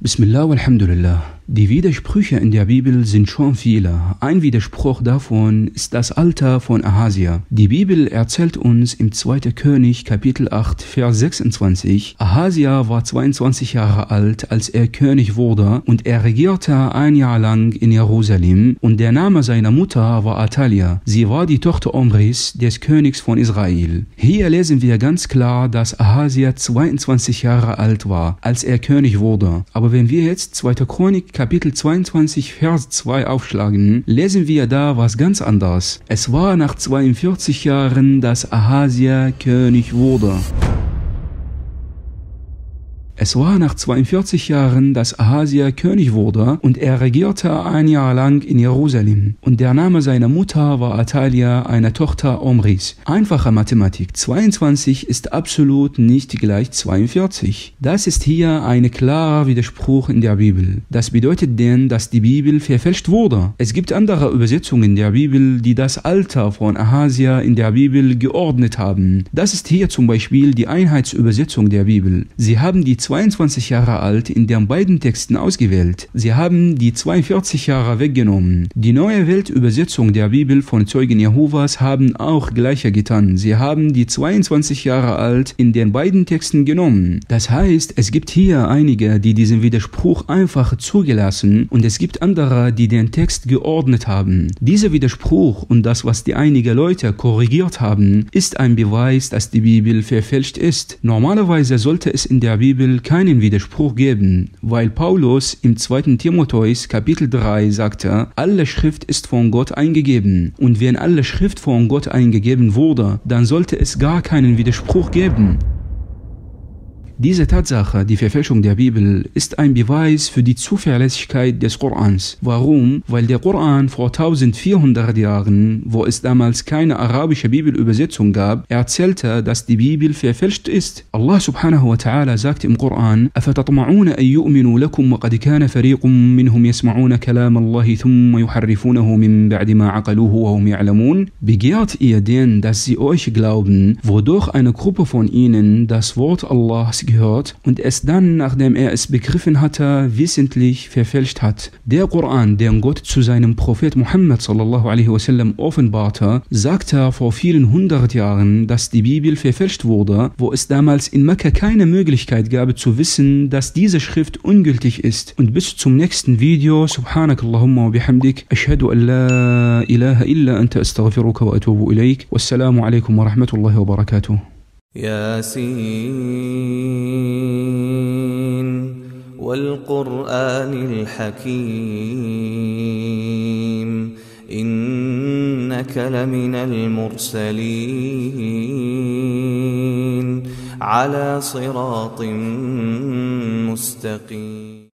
بسم الله والحمد لله. Die Widersprüche in der Bibel sind schon viele. Ein Widerspruch davon ist das Alter von Ahasia. Die Bibel erzählt uns im 2. König Kapitel 8 Vers 26, Ahasia war 22 Jahre alt, als er König wurde und er regierte ein Jahr lang in Jerusalem und der Name seiner Mutter war Atalia. Sie war die Tochter Omris, des Königs von Israel. Hier lesen wir ganz klar, dass Ahasia 22 Jahre alt war, als er König wurde. Aber wenn wir jetzt 2. Chronik Kapitel 22, Vers 2 aufschlagen, lesen wir da was ganz anderes. Es war nach 42 Jahren, dass Ahasia König wurde. Es war nach 42 Jahren, dass Ahasia König wurde und er regierte ein Jahr lang in Jerusalem. Und der Name seiner Mutter war Atalia, eine Tochter Omris. Einfache Mathematik. 22 ist absolut nicht gleich 42. Das ist hier ein klarer Widerspruch in der Bibel. Das bedeutet denn, dass die Bibel verfälscht wurde. Es gibt andere Übersetzungen der Bibel, die das Alter von Ahasia in der Bibel geordnet haben. Das ist hier zum Beispiel die Einheitsübersetzung der Bibel. Sie haben die 22 Jahre alt in den beiden Texten ausgewählt. Sie haben die 42 Jahre weggenommen. Die neue Weltübersetzung der Bibel von Zeugen Jehovas haben auch gleiche getan. Sie haben die 22 Jahre alt in den beiden Texten genommen. Das heißt, es gibt hier einige, die diesen Widerspruch einfach zugelassen und es gibt andere, die den Text geordnet haben. Dieser Widerspruch und das, was die einige Leute korrigiert haben, ist ein Beweis, dass die Bibel verfälscht ist. Normalerweise sollte es in der Bibel keinen Widerspruch geben, weil Paulus im 2. Timotheus Kapitel 3 sagte, alle Schrift ist von Gott eingegeben und wenn alle Schrift von Gott eingegeben wurde, dann sollte es gar keinen Widerspruch geben. Diese Tatsache, die Verfälschung der Bibel, ist ein Beweis für die Zuverlässigkeit des Korans. Warum? Weil der Koran vor 1400 Jahren, wo es damals keine arabische Bibelübersetzung gab, erzählte, dass die Bibel verfälscht ist. Allah subhanahu wa ta'ala sagt im Koran, أفتطمعون أن يؤمنوا لكم وقد كان فريق منهم يسمعون كلام الله ثم يحرفونه من بعد ما عقلوه وهم يعلمون? Begehrt ihr denn, dass sie euch glauben, wodurch eine Gruppe von ihnen das Wort Allahs gehört und es dann, nachdem er es begriffen hatte, wissentlich verfälscht hat. Der Koran, den Gott zu seinem Prophet Muhammad sallallahu alaihi wasallam offenbarte, sagte vor vielen hundert Jahren, dass die Bibel verfälscht wurde, wo es damals in Mekka keine Möglichkeit gab zu wissen, dass diese Schrift ungültig ist. Und bis zum nächsten Video, subhanakallahumma wa bihamdik, ashhadu an la ilaha illa anta astaghfiruka wa atubu ilaik. Wassalamu alaikum wa rahmatullahi wa barakatuh. ياسين والقرآن الحكيم إنك لمن المرسلين على صراط مستقيم